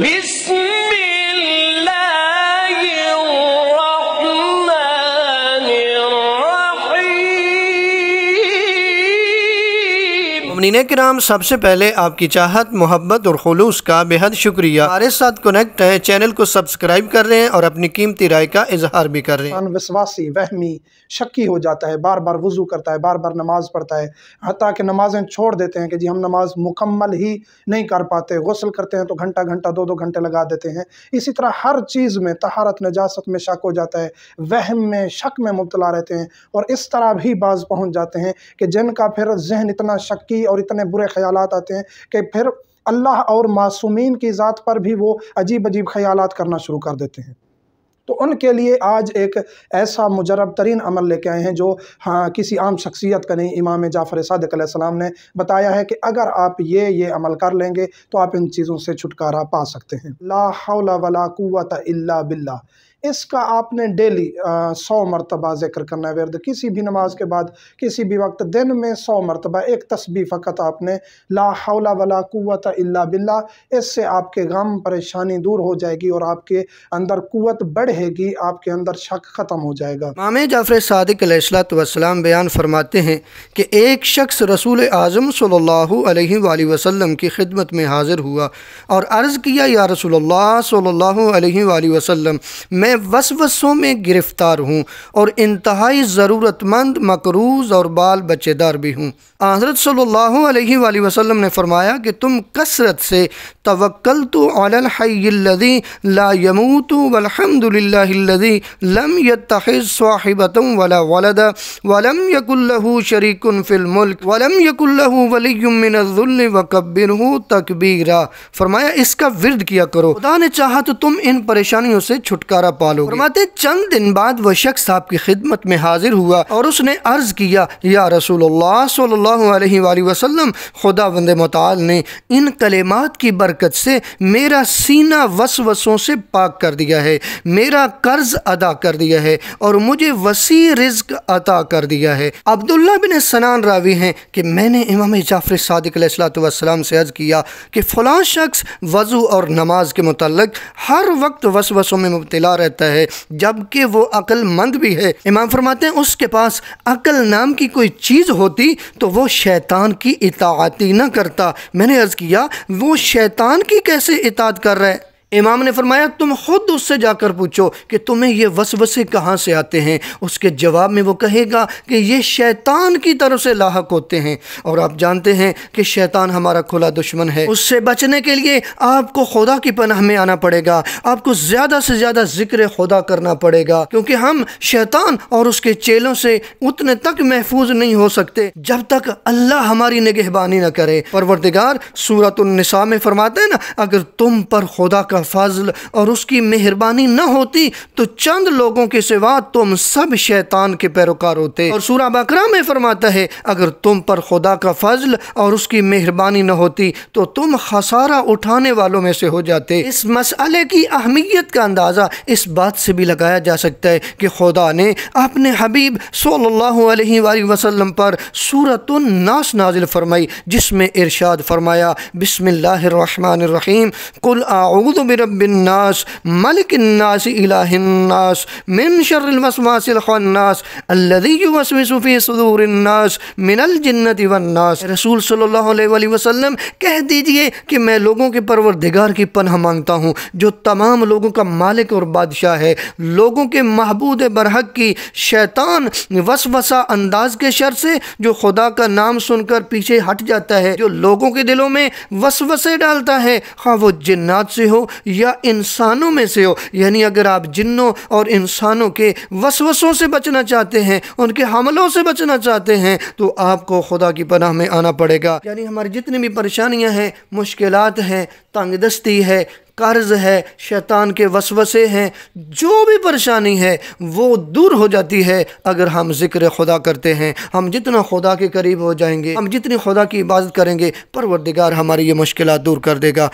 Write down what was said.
بسم الرحيم کرام، سب سے پہلے آپ کی چاہت، محبت اور خلوص کا بے حد شکریہ۔ ہمارے ساتھ کنیکٹ ہیں چینل کو سبسکرائب کر رہے ہیں اور اپنی قیمتی رائے کا اظہار بھی کر رہے ہیں۔ وسواسی، وہمی، شکی ہو جاتا ہے، بار بار وضو کرتا ہے، بار بار نماز پڑھتا ہے، حتیٰ کہ نمازیں چھوڑ دیتے ہیں کہ جی ہم نماز مکمل ہی نہیں کر پاتے، غسل کرتے ہیں تو گھنٹہ گھنٹہ، دو دو گھنٹے لگا دیتے ہیں۔ اسی طرح ہر چیز میں طہارت، نجاست میں شک ہو جاتا ہے، وہم میں شک میں مبتلا رہتے ہیں اور اس طرح بھی بعض پہنچ جاتے ہیں کہ جن کا پھر ذہن اتنا شکی اور اتنے برے خیالات آتے ہیں کہ پھر اللہ اور معصومین کی ذات پر بھی وہ عجیب عجیب خیالات کرنا شروع کر دیتے ہیں۔ تو ان کے لیے آج ایک ایسا مجرب ترین عمل لے کے آئے ہیں جو ہاں کسی عام شخصیت کا نہیں، امام جعفر صادق علیہ السلام نے بتایا ہے کہ اگر آپ یہ یہ عمل کر لیں گے تو آپ ان چیزوں سے چھٹکارا پا سکتے ہیں۔ لا حول ولا قوت الا باللہ۔ اس کا آپ نے ڈیلی سو مرتبہ ذکر کرنا ہے۔ ورد کسی بھی نماز کے بعد، کسی بھی وقت دن میں سو مرتبہ ایک تسبیح فقط آپ نے لا حول ولا قوت الا باللہ، اس سے آپ کے غم، پریشانی دور ہو جائے گی اور آپ کے اندر قوت بڑھے گی، آپ کے اندر شک ختم ہو جائے گا۔ امام جعفر صادق علیہ السلام بیان فرماتے ہیں کہ ایک شخص رسول اعظم صلی اللہ علیہ وآلہ وسلم کی خدمت میں حاضر ہوا اور عرض کیا، یا رسول اللہ صلی اللہ علیہ وآلہ وسلم، میں میں وسوسوں میں گرفتار ہوں اور انتہائی ضرورت مند مقروض اور بال بچے دار بھی ہوں۔ حضرت صلی اللہ علیہ وآلہ وسلم نے فرمایا کہ تم کثرت سے توکلت علی الحی الذی لا يموت والحمد للہ الذی لم يتخذ صاحبتا ولا ولدا ولم يكن له شریک فی الملک ولم يكن له ولی من الذل وکبرہ تکبیرا۔ فرمایا، اس کا ورد کیا کرو۔ خدا نے چاہا تو تم ان پریشانیوں سے چھٹکارا پالو گے فرماتے چند دن بعد وہ شخص آپ کی خدمت میں حاضر ہوا اور اس نے عرض کیا، یا رسول اللہ صلی اللہ علیہ وآلہ وسلم خدا بند متعال نے ان کلمات کی برکت سے میرا سینہ وسوسوں سے پاک کر دیا ہے، میرا قرض ادا کر دیا ہے اور مجھے وسیع رزق عطا کر دیا ہے۔ عبداللہ بن سنان راوی ہیں کہ میں نے امام جعفر صادق علیہ السلام سے عرض کیا کہ فلاں شخص وضو اور نماز کے متعلق ہر وقت وسوسوں میں مبتلا رہتا ہے، جبکہ وہ عقل مند بھی ہے۔ امام فرماتے ہیں، اس کے پاس عقل نام کی کوئی چیز ہوتی تو وہ شیطان کی اطاعتی نہ کرتا۔ میں نے عرض کیا، وہ شیطان کی کیسے اطاعت کر رہا ہے؟ امام نے فرمایا، تم خود اس سے جا کر پوچھو کہ تمہیں یہ وسوسے کہاں سے آتے ہیں؟ اس کے جواب میں وہ کہے گا کہ یہ شیطان کی طرف سے لاحق ہوتے ہیں۔ اور آپ جانتے ہیں کہ شیطان ہمارا کھلا دشمن ہے۔ اس سے بچنے کے لیے آپ کو خدا کی پناہ میں آنا پڑے گا۔ آپ کو زیادہ سے زیادہ ذکر خدا کرنا پڑے گا۔ کیونکہ ہم شیطان اور اس کے چیلوں سے اتنے تک محفوظ نہیں ہو سکتے جب تک اللہ ہماری نگہبانی نہ کرے۔ پروردگار سورت النساء میں فرماتے ہیں نا، اگر تم پر خدا کا فضل اور اس کی مہربانی نہ ہوتی تو چند لوگوں کے سوا تم سب شیطان کے پیروکار ہوتے۔ اور سورہ بکرہ میں فرماتا ہے، اگر تم پر خدا کا فضل اور اس کی مہربانی نہ ہوتی تو تم خسارہ اٹھانے والوں میں سے ہو جاتے۔ اس مسئلے کی اہمیت کا اندازہ اس بات سے بھی لگایا جا سکتا ہے کہ خدا نے اپنے حبیب صلی اللہ علیہ وآلہ وسلم پر سورة الناس نازل فرمائی، جس میں ارشاد فرمایا، بسم اللہ الرحمن الرحیم، قل اعوذ برب الناس ملک الناس الہ الناس، من شر الوسواس الخناس، الذي يوسوس في صدور الناس، من الجنت والناس۔ رسول صلی اللہ علیہ وآلہ وسلم، کہہ دیجیے کہ میں لوگوں کے پروردگار کی پناہ مانگتا ہوں، جو تمام لوگوں کا مالک اور بادشاہ ہے۔ لوگوں کے محبود برحق کی شیطان وسوسہ انداز کے شر سے، جو خدا کا نام سن کر پیچھے ہٹ جاتا ہے، جو لوگوں کے دلوں میں وسوسے ڈالتا ہے۔ خواہ وہ جنات سے ہو یا انسانوں میں سے ہو یعنی اگر آپ جنوں اور انسانوں کے وسوسوں سے بچنا چاہتے ہیں، ان کے حملوں سے بچنا چاہتے ہیں، تو آپ کو خدا کی پناہ میں آنا پڑے گا۔ یعنی ہماری جتنی بھی پریشانیاں ہیں، مشکلات ہیں، تنگ دستی ہے، قرض ہے، شیطان کے وسوسے ہیں، جو بھی پریشانی ہے، وہ دور ہو جاتی ہے اگر ہم ذکر خدا کرتے ہیں۔ ہم جتنا خدا کے قریب ہو جائیں گے، ہم جتنی خدا کی عبادت کریں گے، پروردگار ہماری یہ مشکلات دور کر دے گا۔